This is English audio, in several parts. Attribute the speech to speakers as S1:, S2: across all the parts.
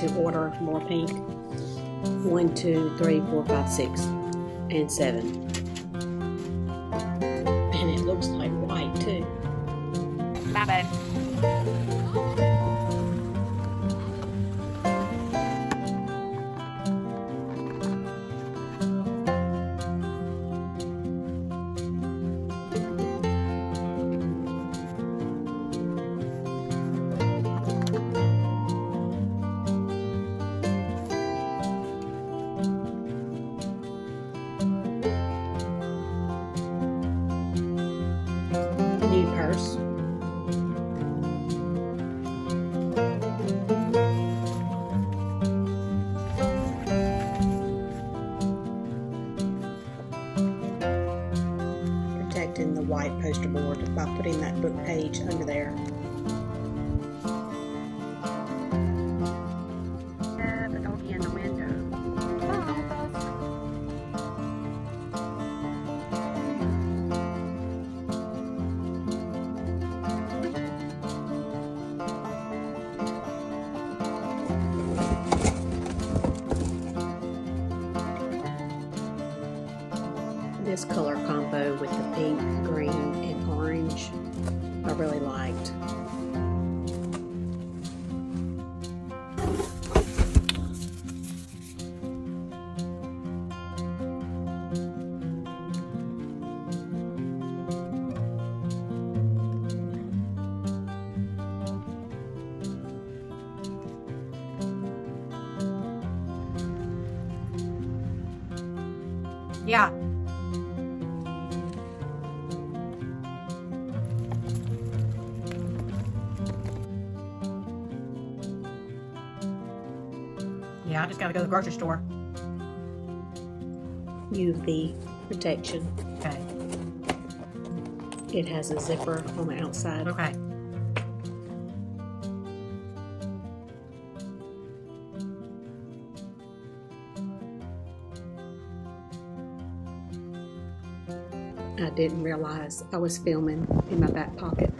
S1: to order more pink. One, two, three, four, five, six, and seven. Protecting the white poster board by putting that book page under there.
S2: Just gotta go to the grocery store.
S1: UV protection.
S2: Okay.
S1: It has a zipper on the outside.
S2: Okay.
S1: I didn't realize I was filming in my back pocket.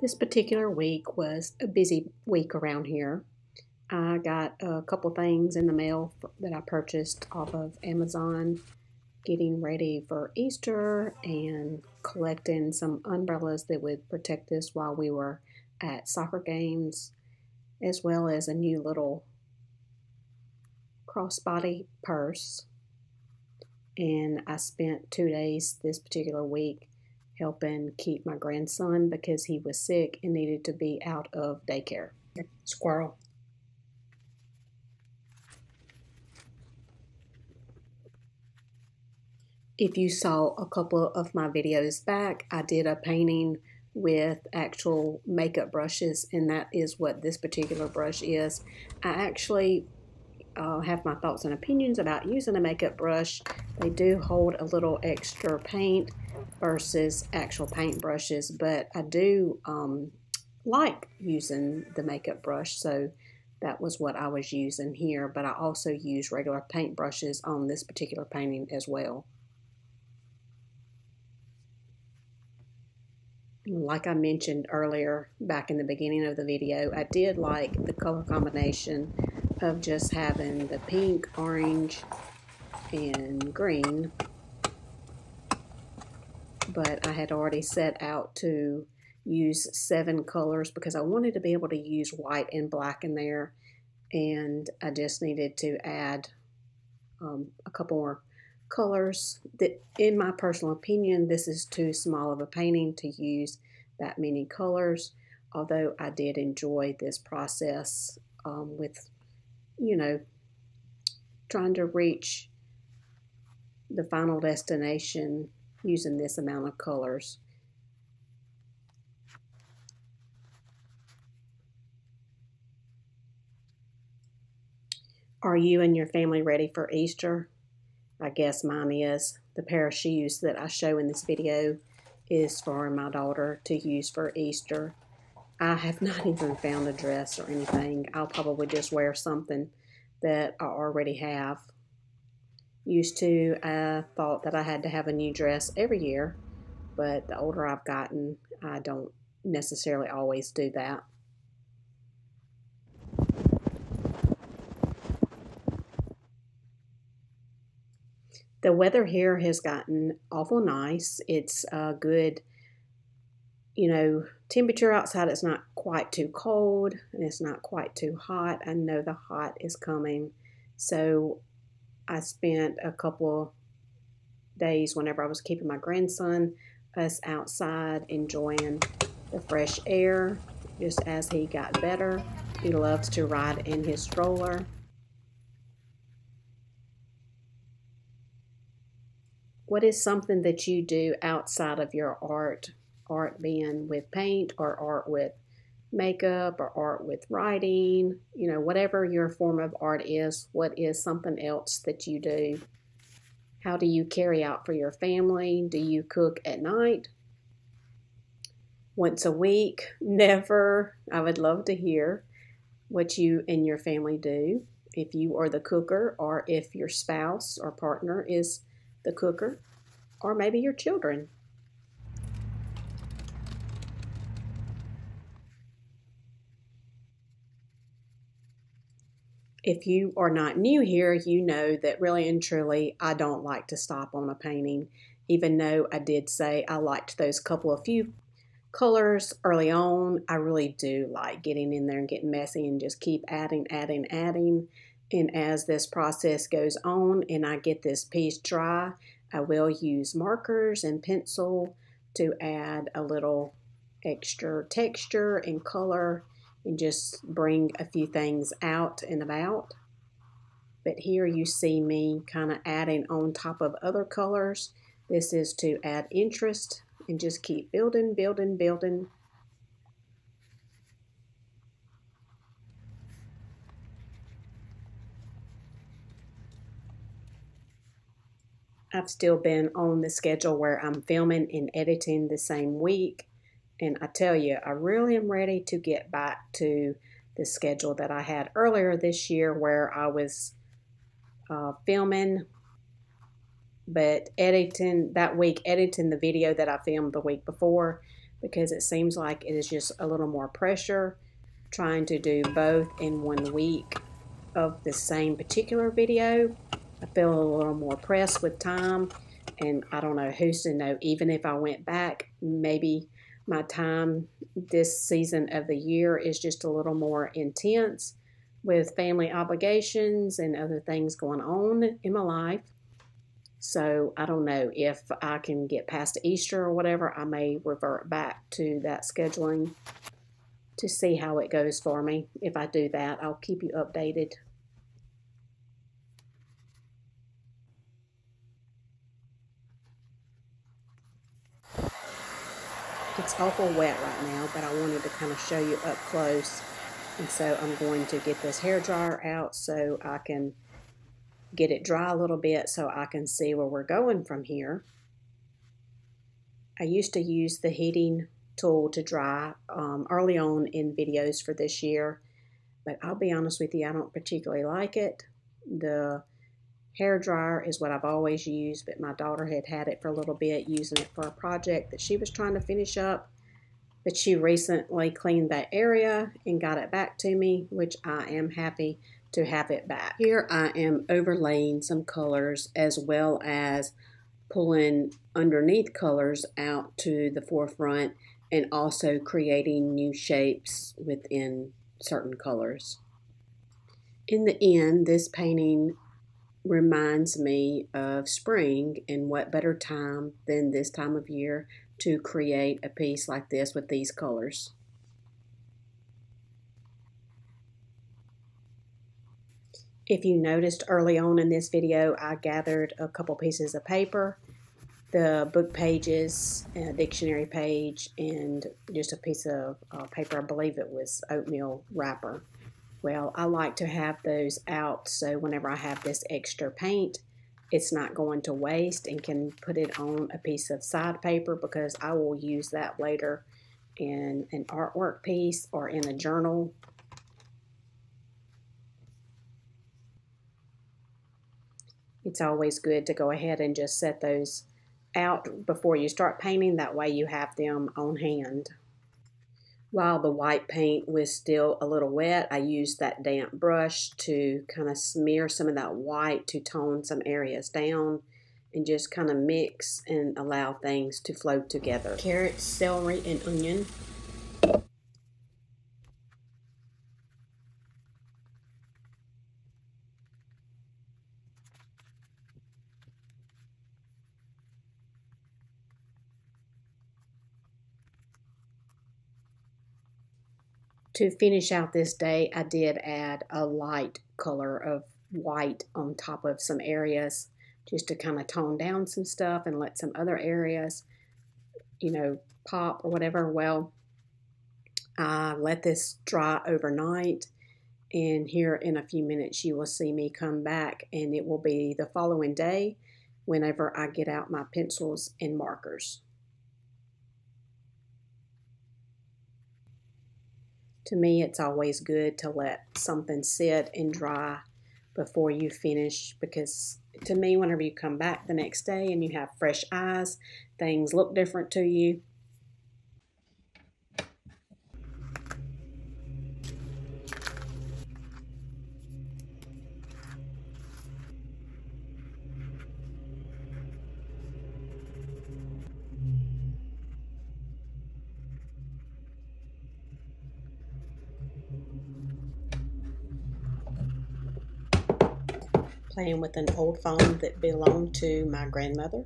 S1: This particular week was a busy week around here. I got a couple things in the mail that I purchased off of Amazon, getting ready for Easter and collecting some umbrellas that would protect us while we were at soccer games, as well as a new little crossbody purse. And I spent two days this particular week helping keep my grandson because he was sick and needed to be out of daycare. Squirrel. If you saw a couple of my videos back, I did a painting with actual makeup brushes, and that is what this particular brush is. I actually uh, have my thoughts and opinions about using a makeup brush. They do hold a little extra paint versus actual paint brushes, but I do um, like using the makeup brush, so that was what I was using here. But I also use regular paint brushes on this particular painting as well. Like I mentioned earlier, back in the beginning of the video, I did like the color combination of just having the pink, orange, and green. But I had already set out to use seven colors because I wanted to be able to use white and black in there. And I just needed to add um, a couple more colors that in my personal opinion this is too small of a painting to use that many colors although I did enjoy this process um, with you know trying to reach the final destination using this amount of colors Are you and your family ready for Easter? I guess mine is. The pair of shoes that I show in this video is for my daughter to use for Easter. I have not even found a dress or anything. I'll probably just wear something that I already have Used to, I thought that I had to have a new dress every year, but the older I've gotten, I don't necessarily always do that. The weather here has gotten awful nice. It's a good, you know, temperature outside. It's not quite too cold and it's not quite too hot. I know the hot is coming. So I spent a couple days whenever I was keeping my grandson, us outside enjoying the fresh air just as he got better. He loves to ride in his stroller. What is something that you do outside of your art? Art being with paint or art with makeup or art with writing, you know, whatever your form of art is, what is something else that you do? How do you carry out for your family? Do you cook at night? Once a week? Never. I would love to hear what you and your family do. If you are the cooker, or if your spouse or partner is the cooker, or maybe your children. If you are not new here, you know that really and truly I don't like to stop on a painting, even though I did say I liked those couple of few colors early on. I really do like getting in there and getting messy and just keep adding, adding, adding. And as this process goes on and I get this piece dry, I will use markers and pencil to add a little extra texture and color and just bring a few things out and about. But here you see me kind of adding on top of other colors. This is to add interest and just keep building, building, building I've still been on the schedule where I'm filming and editing the same week. And I tell you, I really am ready to get back to the schedule that I had earlier this year where I was uh, filming, but editing that week, editing the video that I filmed the week before because it seems like it is just a little more pressure trying to do both in one week of the same particular video. I feel a little more pressed with time, and I don't know who's to know. Even if I went back, maybe my time this season of the year is just a little more intense with family obligations and other things going on in my life. So I don't know if I can get past Easter or whatever, I may revert back to that scheduling to see how it goes for me. If I do that, I'll keep you updated It's awful wet right now, but I wanted to kind of show you up close. And so I'm going to get this hair dryer out so I can get it dry a little bit so I can see where we're going from here. I used to use the heating tool to dry um, early on in videos for this year, but I'll be honest with you, I don't particularly like it. The hair dryer is what I've always used, but my daughter had had it for a little bit, using it for a project that she was trying to finish up. But she recently cleaned that area and got it back to me, which I am happy to have it back. Here I am overlaying some colors as well as pulling underneath colors out to the forefront and also creating new shapes within certain colors. In the end, this painting reminds me of spring, and what better time than this time of year to create a piece like this with these colors. If you noticed early on in this video, I gathered a couple pieces of paper, the book pages, a dictionary page, and just a piece of uh, paper, I believe it was oatmeal wrapper. Well, I like to have those out so whenever I have this extra paint, it's not going to waste and can put it on a piece of side paper because I will use that later in an artwork piece or in a journal. It's always good to go ahead and just set those out before you start painting. That way you have them on hand. While the white paint was still a little wet, I used that damp brush to kind of smear some of that white to tone some areas down and just kind of mix and allow things to flow together. Carrots, celery, and onion To finish out this day, I did add a light color of white on top of some areas just to kind of tone down some stuff and let some other areas, you know, pop or whatever. Well, I let this dry overnight and here in a few minutes you will see me come back and it will be the following day whenever I get out my pencils and markers. To me, it's always good to let something sit and dry before you finish because to me, whenever you come back the next day and you have fresh eyes, things look different to you. Playing with an old phone that belonged to my grandmother.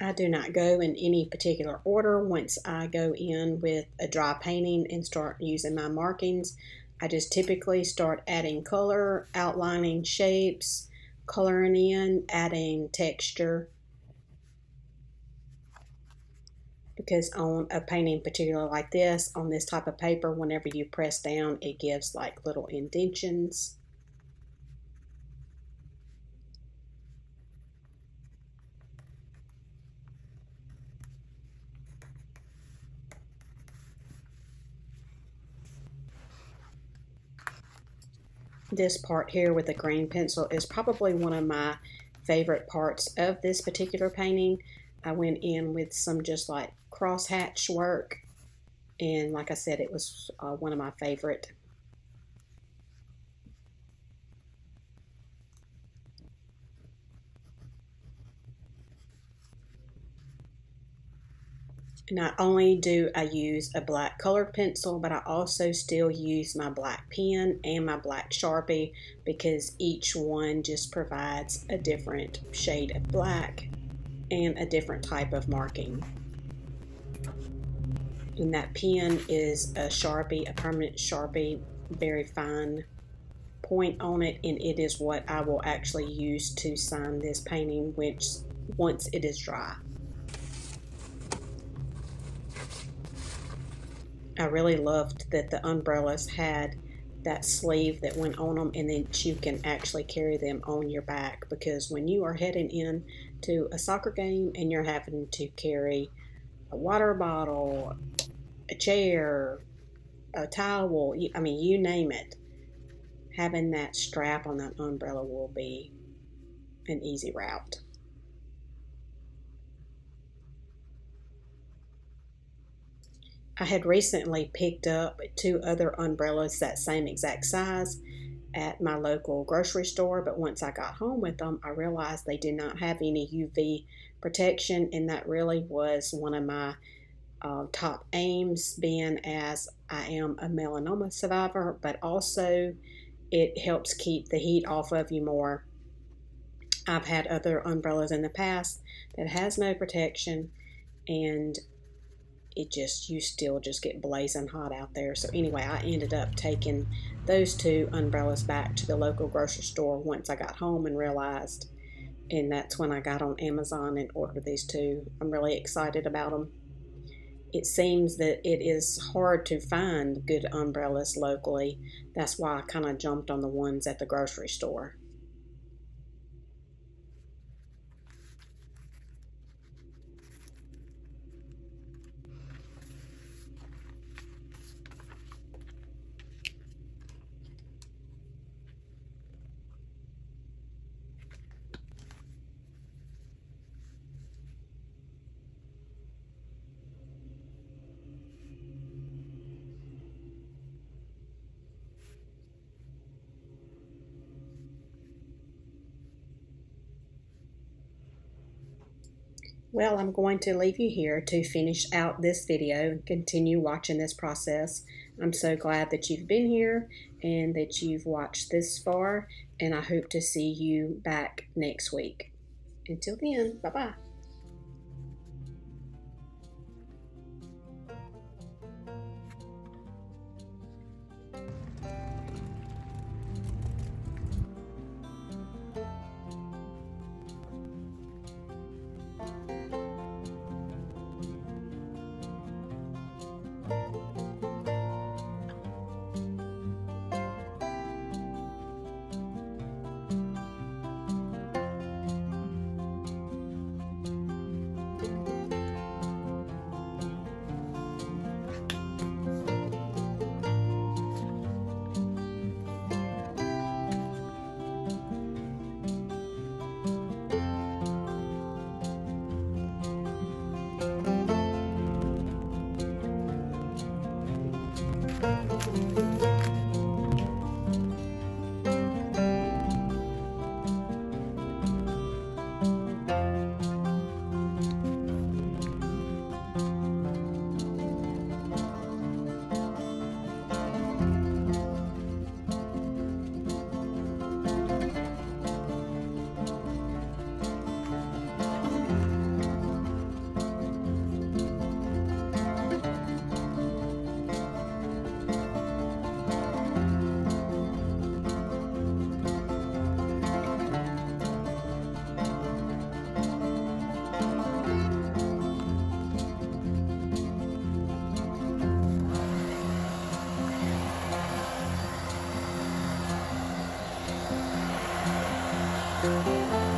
S1: I do not go in any particular order. Once I go in with a dry painting and start using my markings, I just typically start adding color, outlining shapes, coloring in, adding texture. Because on a painting particular like this, on this type of paper, whenever you press down, it gives like little indentions. This part here with the green pencil is probably one of my favorite parts of this particular painting. I went in with some just like crosshatch work and like I said it was uh, one of my favorite not only do I use a black colored pencil, but I also still use my black pen and my black Sharpie because each one just provides a different shade of black and a different type of marking. And that pen is a Sharpie, a permanent Sharpie, very fine point on it, and it is what I will actually use to sign this painting which once it is dry. I really loved that the umbrellas had that sleeve that went on them and then you can actually carry them on your back because when you are heading in to a soccer game and you're having to carry a water bottle, a chair, a towel, I mean, you name it, having that strap on that umbrella will be an easy route. I had recently picked up two other umbrellas that same exact size at my local grocery store, but once I got home with them, I realized they did not have any UV protection, and that really was one of my uh, top aims, being as I am a melanoma survivor, but also it helps keep the heat off of you more. I've had other umbrellas in the past that has no protection, and it just you still just get blazing hot out there. So anyway, I ended up taking those two umbrellas back to the local grocery store once I got home and realized and that's when I got on Amazon and ordered these two. I'm really excited about them. it seems that it is hard to find good umbrellas locally. That's why I kind of jumped on the ones at the grocery store. Well, I'm going to leave you here to finish out this video and continue watching this process. I'm so glad that you've been here and that you've watched this far, and I hope to see you back next week. Until then, bye-bye.
S2: Música